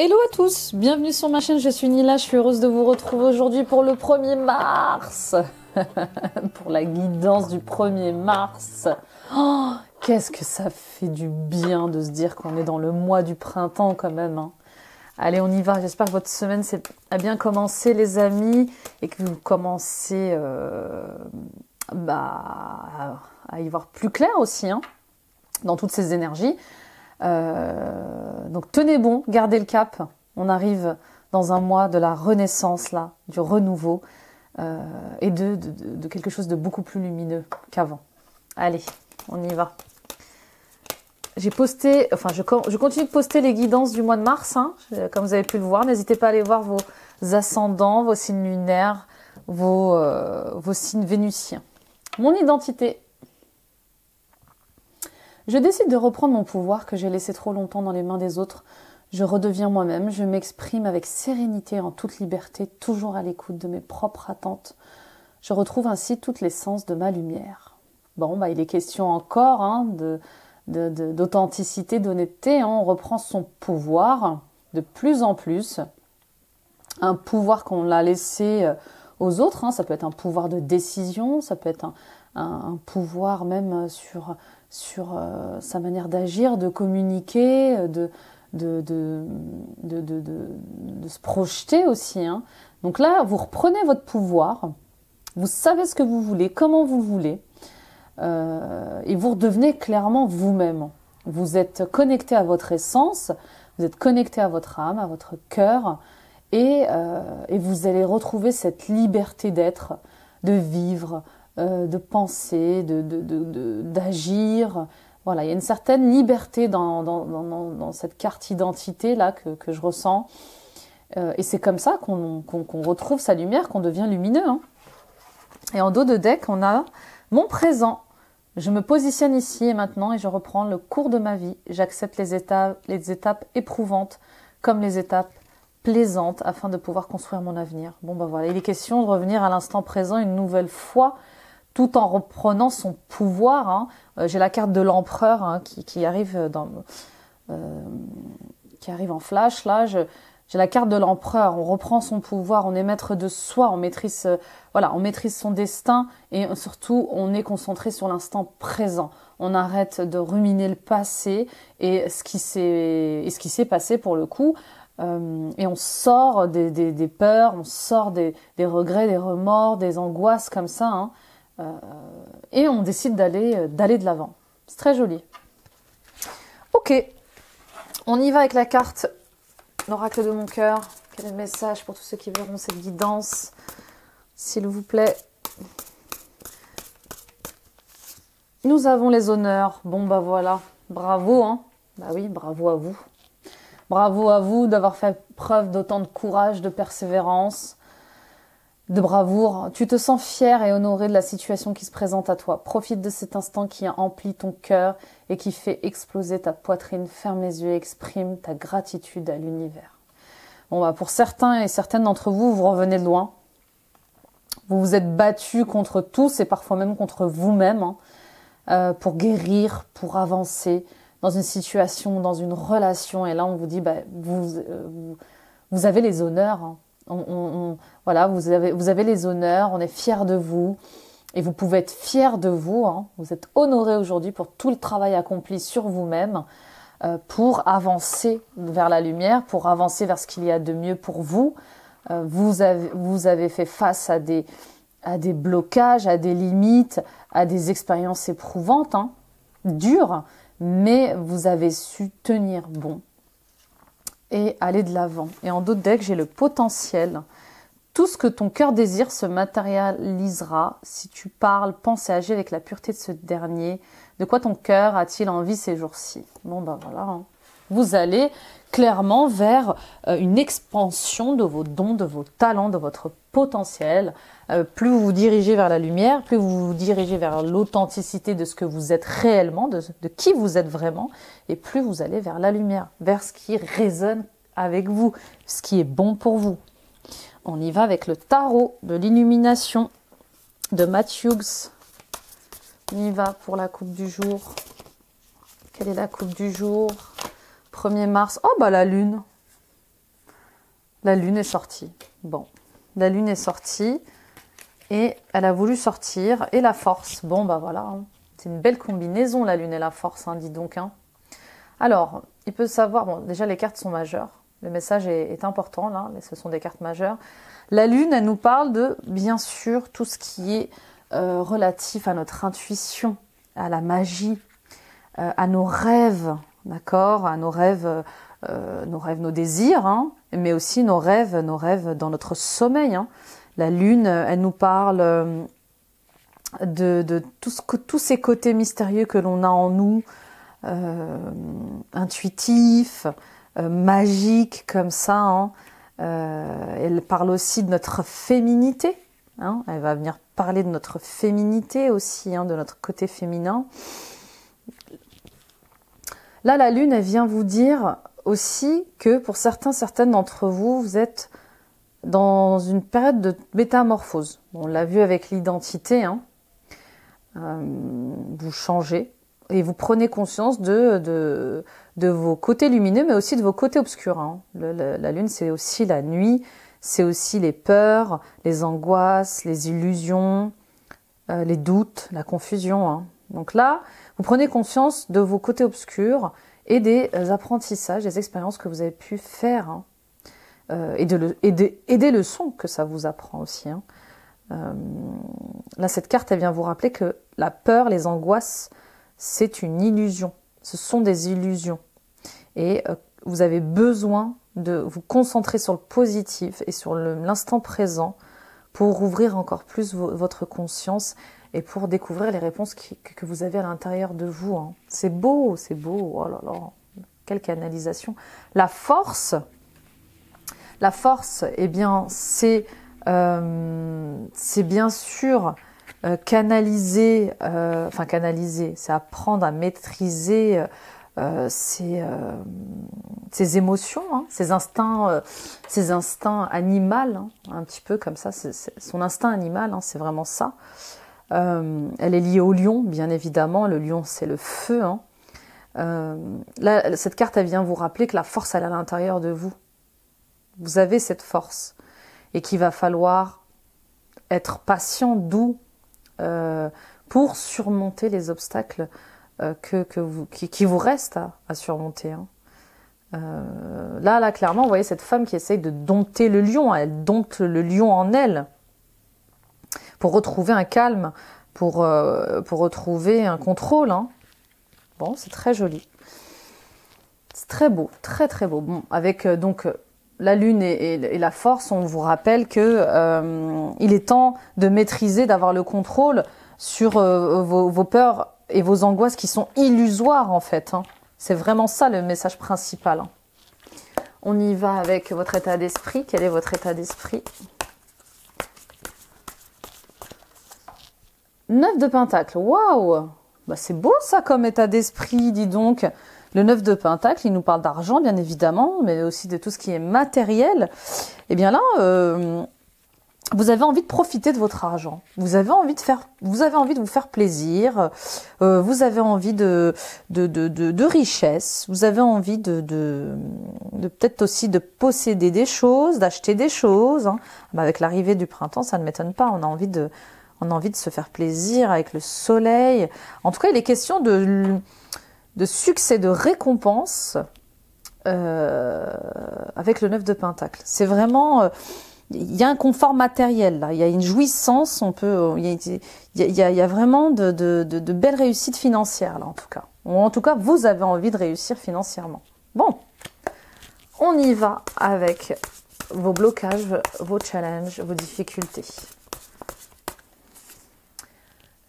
Hello à tous, bienvenue sur ma chaîne, je suis Nila, je suis heureuse de vous retrouver aujourd'hui pour le 1er mars. pour la guidance du 1er mars. Oh, qu'est-ce que ça fait du bien de se dire qu'on est dans le mois du printemps quand même. Hein. Allez, on y va. J'espère que votre semaine a bien commencé, les amis, et que vous commencez euh, bah, à y voir plus clair aussi hein, dans toutes ces énergies. Euh, donc tenez bon, gardez le cap. On arrive dans un mois de la renaissance, là, du renouveau, euh, et de, quelque chose de beaucoup plus lumineux qu'avant. Allez, on y va. J'ai posté, enfin je, je, continue de poster les guidances du mois de mars, hein, comme vous avez pu le voir. N'hésitez pas à aller voir vos ascendants, vos signes lunaires, vos, euh, vos signes vénusiens. Mon identité, je décide de reprendre mon pouvoir que j'ai laissé trop longtemps dans les mains des autres. Je redeviens moi-même, je m'exprime avec sérénité, en toute liberté, toujours à l'écoute de mes propres attentes. Je retrouve ainsi toute l'essence de ma lumière. Bon, bah, il est question encore hein, de, d'authenticité, d'honnêteté. Hein. On reprend son pouvoir de plus en plus. Un pouvoir qu'on l'a laissé euh, aux autres. Hein. Ça peut être un pouvoir de décision, ça peut être un, un pouvoir même sur sur euh, sa manière d'agir, de communiquer, de, de, de, de se projeter aussi. Hein. Donc là, vous reprenez votre pouvoir, vous savez ce que vous voulez, comment vous voulez, euh, et vous redevenez clairement vous-même. Vous êtes connecté à votre essence, vous êtes connecté à votre âme, à votre cœur, et, euh, et vous allez retrouver cette liberté d'être, de vivre, euh, de penser, d'agir. De, de, voilà, il y a une certaine liberté dans, dans, dans, cette carte identité là que, que je ressens. Euh, et c'est comme ça qu'on retrouve sa lumière, qu'on devient lumineux. Hein. Et en dos de deck, on a mon présent. Je me positionne ici et maintenant et je reprends le cours de ma vie. J'accepte les étapes, les étapes éprouvantes comme les étapes plaisantes afin de pouvoir construire mon avenir. Bon, bah voilà, il est question de revenir à l'instant présent une nouvelle fois tout en reprenant son pouvoir. Hein. Euh, j'ai la carte de l'empereur hein, qui, arrive dans, euh, qui arrive en flash. Là, j'ai la carte de l'empereur. On reprend son pouvoir, on est maître de soi, on maîtrise, euh, voilà, on maîtrise son destin et surtout on est concentré sur l'instant présent. On arrête de ruminer le passé et ce qui s'est, passé pour le coup. et on sort des, peurs, on sort des, des, regrets, des remords, des angoisses comme ça. Hein. Euh, et on décide d'aller euh, d'aller de l'avant. C'est très joli. Ok, on y va avec la carte l'oracle de mon cœur. Quel est le message pour tous ceux qui verront cette guidance S'il vous plaît? Nous avons les honneurs. Bon bah voilà, bravo hein. Bah oui, bravo à vous. Bravo à vous d'avoir fait preuve d'autant de courage, de persévérance, de bravoure. Tu te sens fier et honoré de la situation qui se présente à toi. Profite de cet instant qui emplit ton cœur et qui fait exploser ta poitrine. Ferme les yeux exprime ta gratitude à l'univers. Bon, bah, pour certains et certaines d'entre vous, vous revenez de loin. Vous vous êtes battus contre tous et parfois même contre vous-même hein, euh, pour guérir, pour avancer dans une situation, dans une relation. Et là, on vous dit, bah, vous, euh, vous, avez les honneurs. Hein voilà, vous avez, les honneurs, on est fiers de vous. Et vous pouvez être fiers de vous. Hein. Vous êtes honorés aujourd'hui pour tout le travail accompli sur vous-même euh, pour avancer vers la lumière, pour avancer vers ce qu'il y a de mieux pour vous. Euh, vous, avez, fait face à des, à des blocages, à des limites, à des expériences éprouvantes, hein, dures, mais vous avez su tenir bon et aller de l'avant. Et en d'autres decks, j'ai le potentiel. Tout ce que ton cœur désire se matérialisera si tu parles, penses et agis avec la pureté de ce dernier. De quoi ton cœur a-t-il envie ces jours-ci? Bon ben voilà. Hein. Vous allez clairement vers euh, une expansion de vos dons, de vos talents, de votre potentiel. Euh, plus vous vous dirigez vers la lumière, plus vous vous dirigez vers l'authenticité de ce que vous êtes réellement, de, de, qui vous êtes vraiment, et plus vous allez vers la lumière, vers ce qui résonne avec vous, ce qui est bon pour vous. On y va avec le tarot de l'illumination de Matthews. On y va pour la coupe du jour. Quelle est la coupe du jour? 1er mars. Oh bah la lune. la lune est sortie. Bon, la lune est sortie et elle a voulu sortir et la force. Bon, bah voilà, hein. c'est une belle combinaison la lune et la force, hein, dis donc. Hein. Alors, il peut savoir, bon, déjà les cartes sont majeures. Le message est, important là, ce sont des cartes majeures. La lune, elle nous parle de, bien sûr, tout ce qui est euh, relatif à notre intuition, à la magie, euh, à nos rêves, d'accord, à nos rêves, euh, nos rêves, nos désirs, hein, mais aussi nos rêves, nos rêves dans notre sommeil. Hein. La lune, elle nous parle de, de tous ces côtés mystérieux que l'on a en nous, intuitifs, magiques comme ça. Hein. elle parle aussi de notre féminité. Hein. Elle va venir parler de notre féminité aussi, hein, de notre côté féminin. Là, la Lune, elle vient vous dire aussi que pour certains, certaines d'entre vous, vous êtes dans une période de métamorphose. on l'a vu avec l'identité. Hein. Euh, vous changez et vous prenez conscience de, vos côtés lumineux, mais aussi de vos côtés obscurs. Hein. la Lune, c'est aussi la nuit, c'est aussi les peurs, les angoisses, les illusions, euh, les doutes, la confusion. Hein. Donc là, vous prenez conscience de vos côtés obscurs et des euh, apprentissages, des expériences que vous avez pu faire. Euh, et, de et, des leçons que ça vous apprend aussi. Hein. là, cette carte, elle vient vous rappeler que la peur, les angoisses, c'est une illusion. Ce sont des illusions. Et vous avez besoin de vous concentrer sur le positif et sur l'instant présent pour ouvrir encore plus votre conscience et pour découvrir les réponses que vous avez à l'intérieur de vous. Hein. C'est beau, c'est beau. Oh là là, quelle canalisation. La force, la force, eh bien, c'est euh, bien sûr euh, canaliser, euh, enfin canaliser, c'est apprendre à maîtriser ses, émotions, hein, ses instincts, euh, ses instincts animaux, hein, un petit peu comme ça, son instinct animal, hein, c'est vraiment ça. elle est liée au lion, bien évidemment. Le lion, c'est le feu. Là, cette carte, elle vient vous rappeler que la force, elle est à l'intérieur de vous. Vous avez cette force et qu'il va falloir être patient, doux, pour surmonter les obstacles euh, qui, vous reste à, surmonter. Hein. Euh, là, là, clairement, vous voyez cette femme qui essaye de dompter le lion. Elle dompte le lion en elle pour retrouver un calme, pour, euh, retrouver un contrôle. Hein. Bon, c'est très joli. C'est très beau, très très beau. Bon, avec euh, donc la lune et, la force, on vous rappelle que euh, est temps de maîtriser, d'avoir le contrôle sur vos, vos, peurs et vos angoisses qui sont illusoires en fait. Hein. C'est vraiment ça le message principal. Hein. On y va avec votre état d'esprit. Quel est votre état d'esprit? Neuf de Pentacle. Waouh bah, C'est beau ça comme état d'esprit, dis donc. Le 9 de Pentacle, il nous parle d'argent, bien évidemment, mais aussi de tout ce qui est matériel. Eh bien là, euh, vous avez envie de profiter de votre argent. Vous avez envie de faire, vous avez envie de vous faire plaisir. Euh, vous avez envie de de, de, de, richesse. Vous avez envie de, de, peut-être aussi de posséder des choses, d'acheter des choses. Hein. Bah, avec l'arrivée du printemps, ça ne m'étonne pas. On a envie de, on a envie de se faire plaisir avec le soleil. En tout cas, il est question de de succès, de récompense euh, avec le neuf de pentacle. C'est vraiment euh, il y a un confort matériel là, il y a une jouissance, on peut, il y a, vraiment de, de, de, belles réussites financières là en tout cas. Ou en tout cas, vous avez envie de réussir financièrement. Bon, on y va avec vos blocages, vos challenges, vos difficultés.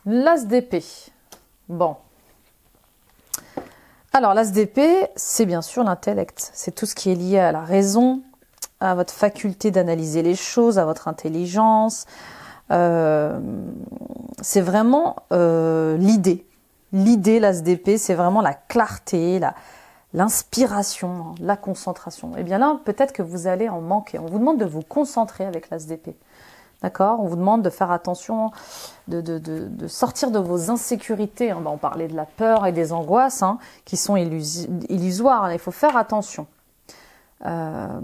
L'as d'épée. Bon. Alors l'as d'épée, c'est bien sûr l'intellect. C'est tout ce qui est lié à la raison, à votre faculté d'analyser les choses, à votre intelligence. Euh, c'est vraiment euh, l'idée. L'idée, l'ASDP, c'est vraiment la clarté, la, l'inspiration, hein, la concentration. Et eh bien là, peut-être que vous allez en manquer. On vous demande de vous concentrer avec l'ASDP. D'accord? On vous demande de faire attention, de, sortir de vos insécurités. Hein. Ben, on parlait de la peur et des angoisses hein, qui sont illusoires. Il faut faire attention. Euh,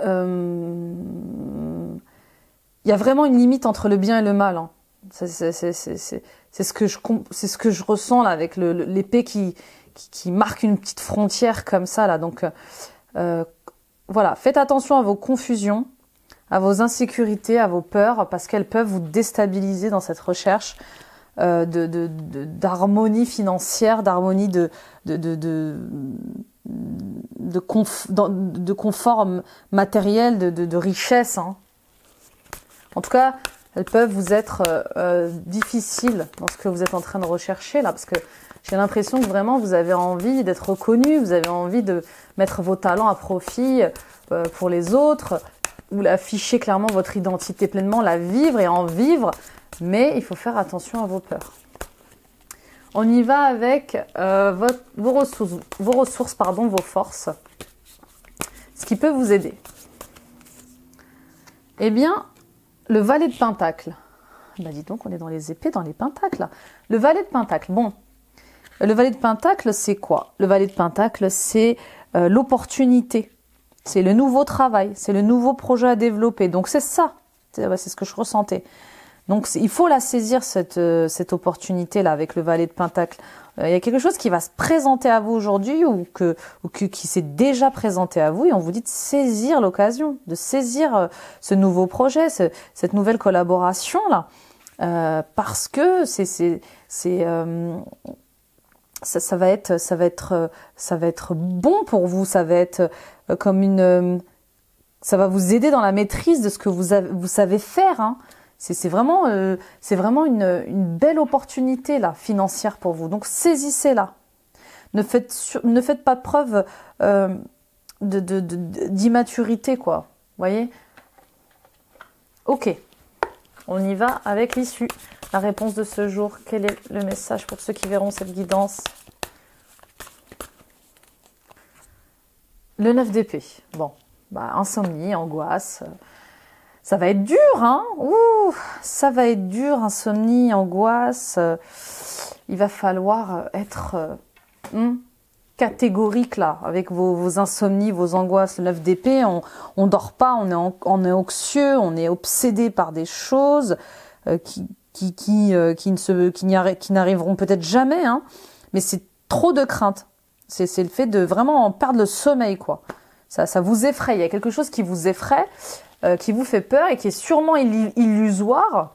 euh, il y a vraiment une limite entre le bien et le mal. Hein. C'est ce que je ressens avec l'épée qui marque une petite frontière comme ça là. Donc euh, voilà, faites attention à vos confusions, à vos insécurités, à vos peurs, parce qu'elles peuvent vous déstabiliser dans cette recherche euh, de d'harmonie financière, d'harmonie de de, de, de, de, de confort matériel, de, de, richesse. Hein. En tout cas, elles peuvent vous être euh, euh, difficiles dans ce que vous êtes en train de rechercher là, parce que j'ai l'impression que vraiment vous avez envie d'être reconnu, vous avez envie de mettre vos talents à profit euh, pour les autres, ou afficher clairement votre identité pleinement, la vivre et en vivre, mais il faut faire attention à vos peurs. On y va avec euh, vos ressources, vos ressources, pardon, vos forces, ce qui peut vous aider. Eh bien, le valet de pentacle. Bah dis donc, on est dans les épées, dans les pentacles. Le valet de pentacle. Bon, le valet de pentacle, c'est quoi? Le valet de pentacle, c'est euh, l'opportunité. C'est le nouveau travail, c'est le nouveau projet à développer. Donc c'est ça, c'est ce que je ressentais. Donc il faut la saisir cette, euh, cette opportunité là avec le valet de pentacle. Euh, il y a quelque chose qui va se présenter à vous aujourd'hui ou que ou qui s'est déjà présenté à vous et on vous dit de saisir l'occasion, de saisir ce nouveau projet, cette nouvelle collaboration là, parce que c'est c'est c'est ça, va être, ça va être, ça va être bon pour vous. Ça va être euh, comme une, euh, ça va vous aider dans la maîtrise de ce que vous, vous savez faire. Hein. C'est vraiment, euh, c'est vraiment une, belle opportunité là financière pour vous. Donc saisissez-la. Ne faites, ne faites pas preuve d'immaturité, quoi. Voyez? Ok. On y va avec l'issue. La réponse de ce jour, quel est le message pour ceux qui verront cette guidance Le 9 d'épée. Bon, bah, insomnie, angoisse. Ça va être dur, hein Ouh, ça va être dur, insomnie, angoisse. Il va falloir être euh, hmm, catégorique là, avec vos, insomnies, vos angoisses. Le 9 d'épée, on, on dort pas, on est, on est anxieux, on est obsédé par des choses euh, qui, qui, qui, euh, qui, ne se, qui n'arriveront peut-être jamais, hein, mais c'est trop de crainte. C'est, c'est le fait de vraiment perdre le sommeil, quoi. Ça, ça vous effraie. Il y a quelque chose qui vous effraie, euh, qui vous fait peur et qui est sûrement illusoire.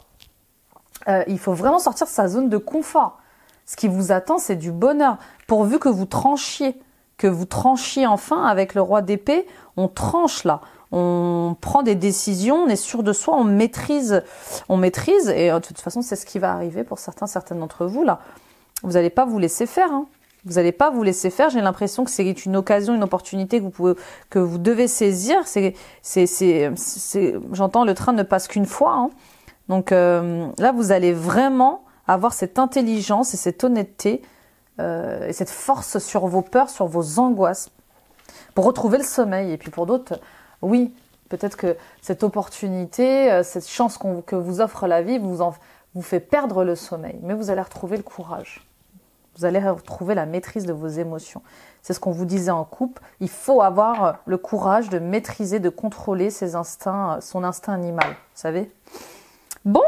il faut vraiment sortir de sa zone de confort. Ce qui vous attend, c'est du bonheur. Pourvu que vous tranchiez, que vous tranchiez enfin avec le roi d'épée, on tranche là. On prend des décisions, on est sûr de soi, on maîtrise, on maîtrise, et euh, de toute façon, c'est ce qui va arriver pour certains, certaines d'entre vous là. Vous n'allez pas vous laisser faire, hein. Vous n'allez pas vous laisser faire. J'ai l'impression que c'est une occasion, une opportunité que vous pouvez, que vous devez saisir. C'est, c'est, c'est, j'entends le train ne passe qu'une fois. Hein. Donc euh, là, vous allez vraiment avoir cette intelligence et cette honnêteté euh, et cette force sur vos peurs, sur vos angoisses, pour retrouver le sommeil. Et puis pour d'autres, oui, peut-être que cette opportunité, euh, cette chance que vous offre la vie vous, fait perdre le sommeil, mais vous allez retrouver le courage. Vous allez retrouver la maîtrise de vos émotions. C'est ce qu'on vous disait en couple. Il faut avoir le courage de maîtriser, de contrôler ses instincts, son instinct animal. Vous savez? Bon,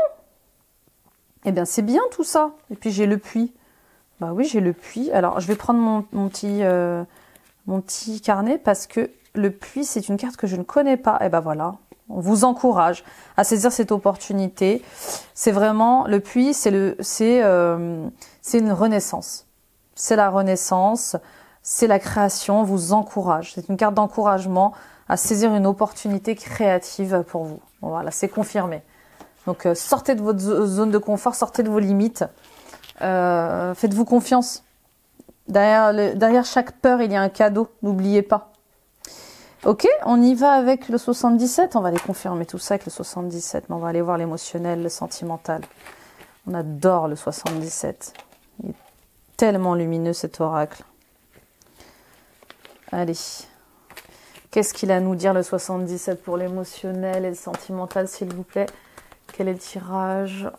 eh bien, c'est bien tout ça. Et puis j'ai le puits. Bah oui, j'ai le puits. Alors, je vais prendre mon, euh, mon petit carnet parce que le puits, c'est une carte que je ne connais pas. Et eh ben voilà, on vous encourage à saisir cette opportunité. C'est vraiment le puits, c'est le, c'est, euh, c'est une renaissance. C'est la renaissance, c'est la création. On vous encourage. C'est une carte d'encouragement à saisir une opportunité créative pour vous. voilà, c'est confirmé. Donc euh, sortez de votre zone de confort, sortez de vos limites. Euh, faites-vous confiance. Derrière, derrière chaque peur, il y a un cadeau, n'oubliez pas. Ok, on y va avec le 77. On va aller confirmer tout ça avec le 77, mais on va aller voir l'émotionnel, le sentimental. On adore le 77. Il est tellement lumineux cet oracle. Allez. Qu'est-ce qu'il a à nous dire le 77 pour l'émotionnel et le sentimental, s'il vous plaît? Quel est le tirage?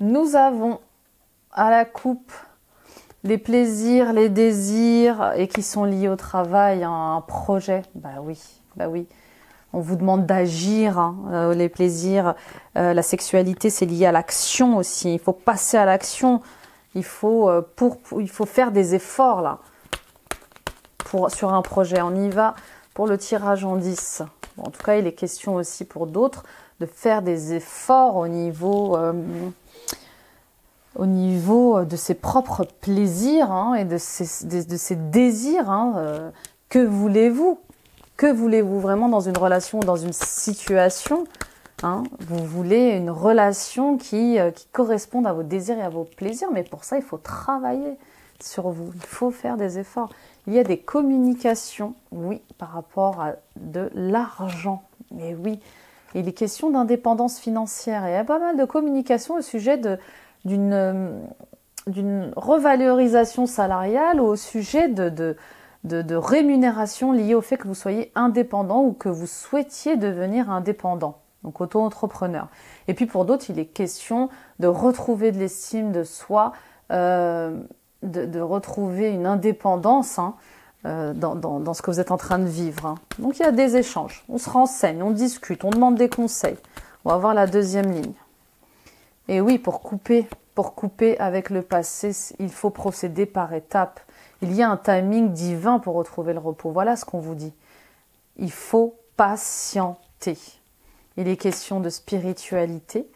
Nous avons à la coupe les plaisirs, les désirs et qui sont liés au travail, un projet. Bah oui, bah oui. On vous demande d'agir, hein, euh, les plaisirs, euh, la sexualité, c'est lié à l'action aussi. Il faut passer à l'action. Il faut euh, pour, il faut faire des efforts là pour sur un projet. On y va pour le tirage en 10. en tout cas, il est question aussi pour d'autres de faire des efforts au niveau au niveau de ses propres plaisirs hein, et de ses, de, ses désirs. Hein, que voulez-vous? Que voulez-vous vraiment dans une relation, dans une situation hein? Vous voulez une relation qui, euh, qui corresponde à vos désirs et à vos plaisirs, mais pour ça, il faut travailler sur vous, il faut faire des efforts. Il y a des communications, oui, par rapport à de l'argent, mais oui. Il est question d'indépendance financière et il y a pas mal de communications au sujet d'une euh, d'une revalorisation salariale au sujet de, de de, rémunération liée au fait que vous soyez indépendant ou que vous souhaitiez devenir indépendant, donc auto-entrepreneur. Et puis pour d'autres, il est question de retrouver de l'estime de soi, euh, de, retrouver une indépendance hein, euh, dans, ce que vous êtes en train de vivre. Hein. Donc il y a des échanges, on se renseigne, on discute, on demande des conseils. On va voir la deuxième ligne. Et oui, pour couper, pour couper avec le passé, il faut procéder par étapes. Il y a un timing divin pour retrouver le repos. Voilà ce qu'on vous dit. Il faut patienter. Il est question de spiritualité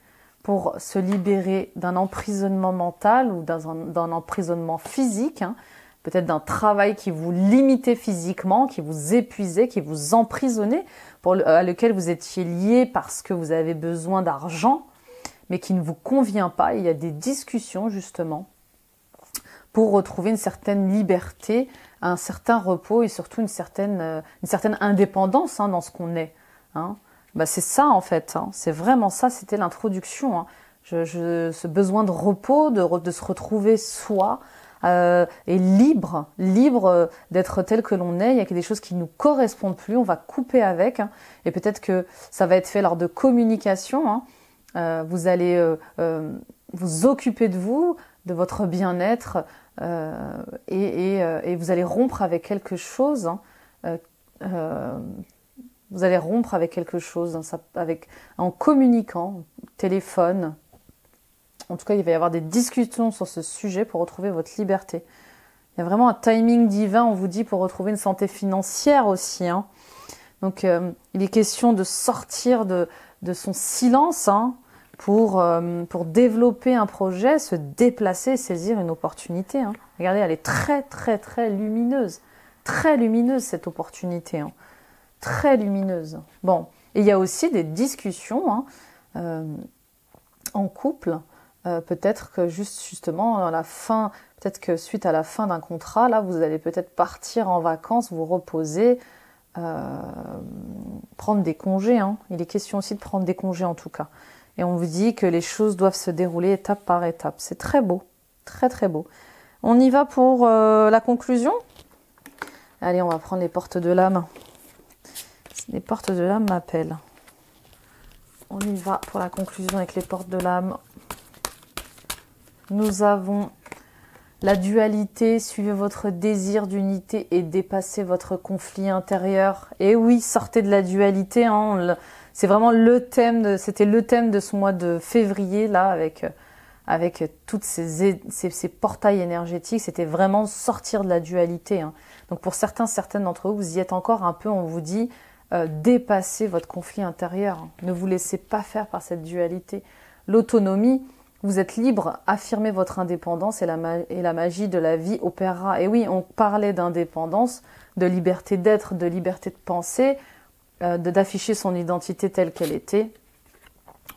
pour se libérer d'un emprisonnement mental ou d'un emprisonnement physique, hein. peut-être d'un travail qui vous limitait physiquement, qui vous épuisait, qui vous emprisonnait, à lequel vous étiez lié parce que vous avez besoin d'argent, mais qui ne vous convient pas. Il y a des discussions justement pour retrouver une certaine liberté, un certain repos et surtout une certaine, euh, une certaine indépendance hein, dans ce qu'on est. Hein. Bah, c'est ça en fait, hein. c'est vraiment ça, c'était l'introduction. Hein. Je, ce besoin de repos, de, de se retrouver soi, euh, et libre, libre euh, d'être tel que l'on est. Il y a des choses qui nous correspondent plus, on va couper avec, hein. et peut-être que ça va être fait lors de communication. Euh, vous allez euh, euh, vous occuper de vous, de votre bien-être, euh, euh, et, vous allez rompre avec quelque chose. Hein. Euh, vous allez rompre avec quelque chose, en communiquant, téléphone. En tout cas, il va y avoir des discussions sur ce sujet pour retrouver votre liberté. Il y a vraiment un timing divin, on vous dit, pour retrouver une santé financière aussi. Hein. Donc, il est question de sortir de, de son silence, pour, euh, pour développer un projet, se déplacer, saisir une opportunité. Hein. Regardez, elle est très très très lumineuse. Très lumineuse cette opportunité. Hein. Très lumineuse. Bon, et il y a aussi des discussions hein, euh, en couple. Euh, peut-être que juste justement à la fin, peut-être que suite à la fin d'un contrat, là, vous allez peut-être partir en vacances, vous reposer, prendre des congés. Il est question aussi de prendre des congés en tout cas et on vous dit que les choses doivent se dérouler étape par étape. C'est très beau, très très beau. On y va pour euh, la conclusion? Allez, on va prendre les portes de l'âme. Les portes de l'âme m'appellent. On y va pour la conclusion avec les portes de l'âme. Nous avons la dualité, suivez votre désir d'unité et dépassez votre conflit intérieur. Et oui, sortez de la dualité. Hein, c'est vraiment le thème c'était le thème de ce mois de février là avec avec toutes ces, ces, portails énergétiques, c'était vraiment sortir de la dualité. Hein. Donc pour certains, certaines d'entre vous, vous y êtes encore un peu, on vous dit, euh, dépassez votre conflit intérieur. Hein. Ne vous laissez pas faire par cette dualité. L'autonomie, vous êtes libre, affirmez votre indépendance et la, magie de la vie opérera. Et oui, on parlait d'indépendance, de liberté d'être, de liberté de penser, euh, d'afficher son identité telle qu'elle était.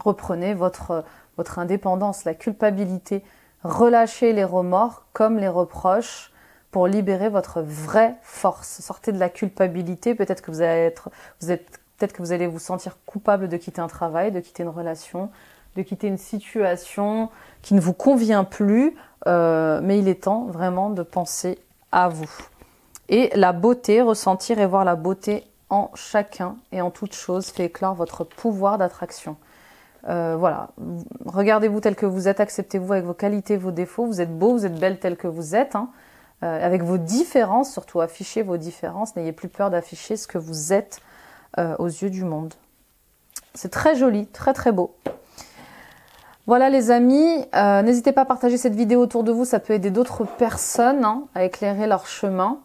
Reprenez votre, votre indépendance, la culpabilité. Relâchez les remords comme les reproches pour libérer votre vraie force. Sortez de la culpabilité. Peut-être que vous allez être, vous êtes, peut-être que vous allez vous sentir coupable de quitter un travail, de quitter une relation, de quitter une situation qui ne vous convient plus. Euh, mais il est temps vraiment de penser à vous. Et la beauté, ressentir et voir la beauté en chacun et en toute chose fait éclore votre pouvoir d'attraction. voilà, regardez-vous tel que vous êtes, acceptez-vous avec vos qualités, vos défauts. Vous êtes beau, vous êtes belle tel que vous êtes. Hein. avec vos différences, surtout affichez vos différences. N'ayez plus peur d'afficher ce que vous êtes aux yeux du monde. C'est très joli, très très beau. Voilà les amis, euh, n'hésitez pas à partager cette vidéo autour de vous, ça peut aider d'autres personnes hein, à éclairer leur chemin.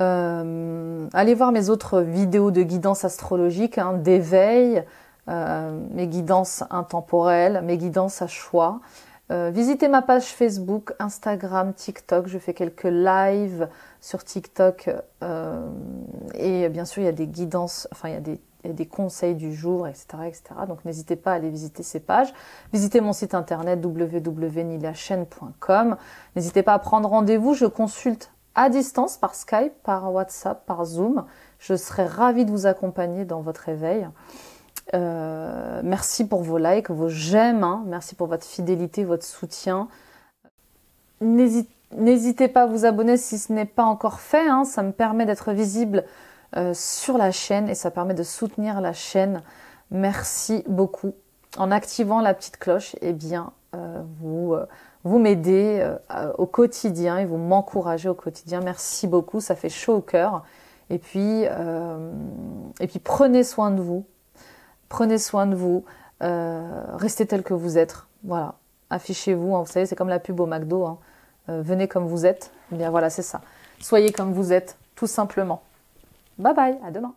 Euh, allez voir mes autres vidéos de guidance astrologique, hein, d'éveil, euh, mes guidances intemporelles, mes guidances à choix. visitez ma page Facebook, Instagram, TikTok. Je fais quelques lives sur TikTok et bien sûr il y a des guidances, enfin il y a des des conseils du jour, etc. etc. Donc n'hésitez pas à aller visiter ces pages. Visitez mon site internet www.nilachaîne.com. N'hésitez pas à prendre rendez-vous. Je consulte à distance par Skype, par WhatsApp, par Zoom. Je serai ravie de vous accompagner dans votre éveil. Euh, merci pour vos likes, vos j'aime. Hein. Merci pour votre fidélité, votre soutien. N'hésitez pas à vous abonner si ce n'est pas encore fait. Hein. Ça me permet d'être visible sur la chaîne et ça permet de soutenir la chaîne. Merci beaucoup. En activant la petite cloche, eh bien, euh, vous, euh, vous m'aidez au quotidien et vous m'encouragez au quotidien. Merci beaucoup, ça fait chaud au cœur. Et puis, et puis prenez soin de vous. Prenez soin de vous. restez tel que vous êtes. Voilà. Affichez-vous. Hein. Vous savez, c'est comme la pub au McDo. Hein. venez comme vous êtes. Eh bien voilà, c'est ça. Soyez comme vous êtes, tout simplement. Bye bye, à demain.